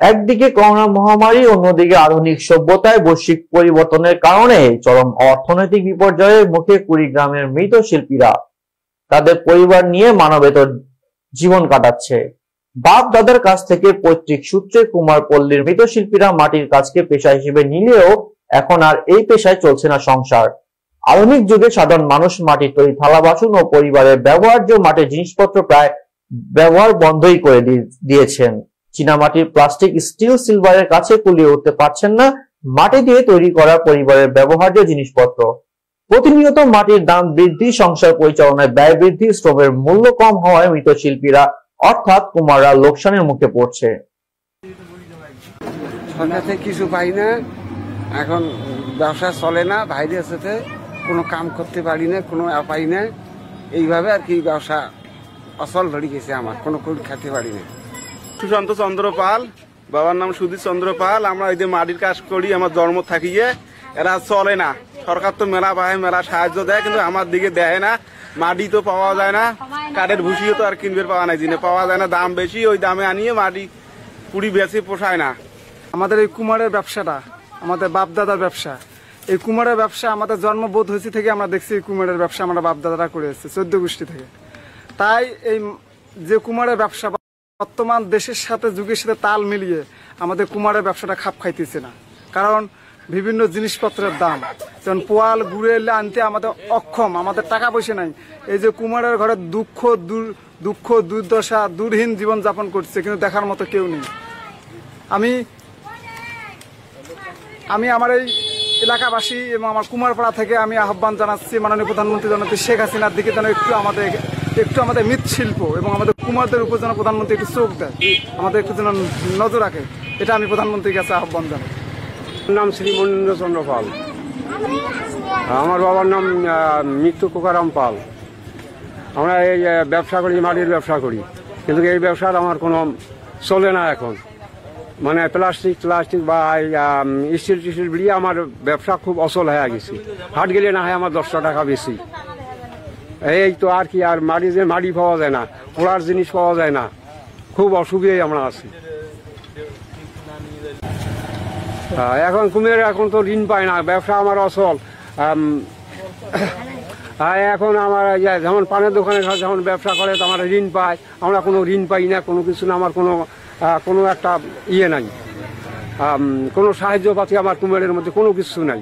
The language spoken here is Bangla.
একদিকে করোনা মহামারী, অন্যদিকে আধুনিক সভ্যতায় বৈশ্বিক পরিবর্তনের কারণে চরম অর্থনৈতিক বিপর্যয়ের মুখে কুড়িগ্রামের মৃত শিল্পীরা তাদের পরিবার নিয়ে মানবেতর জীবন কাটাচ্ছে। বাপ দাদার কাছ থেকে পৈতৃক সূত্রে কুমার পল্লীর মৃত শিল্পীরা মাটির কাজকে পেশা হিসেবে নিলেও এখন আর এই পেশায় চলছে না সংসার। আধুনিক যুগে সাধারণ মানুষ মাটির তৈরি থালা বাসন ও পরিবারের ব্যবহার্য মাটির জিনিসপত্র প্রায় ব্যবহার বন্ধই করে দিয়েছেন। চীনামাটির প্লাস্টিক স্টিল সিলভারের কাছে কুলিয়ে উঠতে পারছেন না। মাটি দিয়ে তৈরি করা পরিবারের ব্যবহার্য জিনিসপত্র। প্রতিনিয়ত মাটির দাম বৃদ্ধি, সংসার পরিচালনায় ব্যয় বৃদ্ধি, শ্রমের মূল্য কম হওয়ায় মৃত শিল্পীরা অর্থাৎ কুমাররা লোকসানের মুখে পড়ছে। সরকার কিছু পাই না। এখন ব্যবসা চলে না, বাইরে সাথে কোনো কাম করতে পারি না, কোনো পাই না। এইভাবে আর কি ব্যবসা অচল ধরে গেছে আমার। কোনো খেতে পারি না। সুশান্ত চন্দ্র পাল বাবার নাম সুধীর চন্দ্র পাল আমরা এই যে মাটির কাজ করি, আমার জন্ম থাকিয়ে এরা চলে না। সরকার তো মেলা পায়, মেলা সাহায্য দেয়, কিন্তু আমার দিকে দেয় না। মাটি তো পাওয়া যায় না, কাঠের ভুসিও তো আর কিনবে পাওয়া নাই জিনে পাওয়া যায় না, দাম বেশি, ওই দামে আনিয়ে মাটি পুরি বেশি পোষায় না। আমাদের এই কুমারের ব্যবসাটা, আমাদের বাপদাদার ব্যবসা। এই কুমারের ব্যবসা আমাদের জন্মবোধ হয়েছে থেকে আমরা দেখছি, এই কুমারের ব্যবসা আমরা বাপদাদারা করে এসেছে, চোদ্দ গোষ্ঠী থেকে। তাই এই যে কুমারের ব্যবসা বর্তমান দেশের সাথে, যুগের সাথে তাল মিলিয়ে আমাদের কুমারের ব্যবসাটা খাপ খাইতেছে না। কারণ বিভিন্ন জিনিসপত্রের দাম, যেমন পোয়াল গুড়ে এলে আনতে আমাদের অক্ষম, আমাদের টাকা পয়সা নাই। এই যে কুমারের ঘরে দুঃখ দুঃখ, দুর্দশা, দূরহীন জীবন যাপন করছে, কিন্তু দেখার মতো কেউ নেই। আমি আমি আমার এই এলাকাবাসী এবং আমার কুমারপাড়া থেকে আমি আহ্বান জানাচ্ছি, মাননীয় প্রধানমন্ত্রী জননেত্রী শেখ হাসিনার দিকে যেন একটু আমাদের একটু আমাদের মৃৎশিল্প এবং আমাদের কুমারদের উপর যেন প্রধানমন্ত্রী একটু চোখ দেয়। আমাদের একটু যেন নজর রাখে। এটা আমি প্রধানমন্ত্রীর কাছে আহ্বান জানাই। নাম শ্রী মনীন্দ্র চন্দ্র পাল। আমার বাবার নাম মৃত্যু কোকারাম পাল। আমরা এই ব্যবসা করি, মাটির ব্যবসা করি। কিন্তু এই ব্যবসার আমার কোনো চলে না এখন। মানে প্লাস্টিক প্লাস্টিক বা স্টিল, টিস্টিল বিড়িয়ে আমার ব্যবসা খুব অচল হয়ে গেছে। হাট গেলে না হয় আমার দশটা টাকা বেশি। এই তো আর কি, আর মাটি যে মাটি পাওয়া যায় না, পোড়ার জিনিস পাওয়া যায় না। খুব অসুবিধায় আমরা আছি। এখন কুমির এখন তো ঋণ পায় না, ব্যবসা আমার অসল। এখন আমার যেমন পানের দোকানে যখন ব্যবসা করে, তো আমরা ঋণ পাই আমরা কোনো ঋণ পাই না, কোনো কিছু না, আমার কোনো কোনো একটা ইয়ে নাই। কোনো সাহায্য পাতি আমার কুমিরের মধ্যে কোনো কিছু নাই।